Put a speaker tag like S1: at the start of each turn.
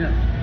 S1: Yeah.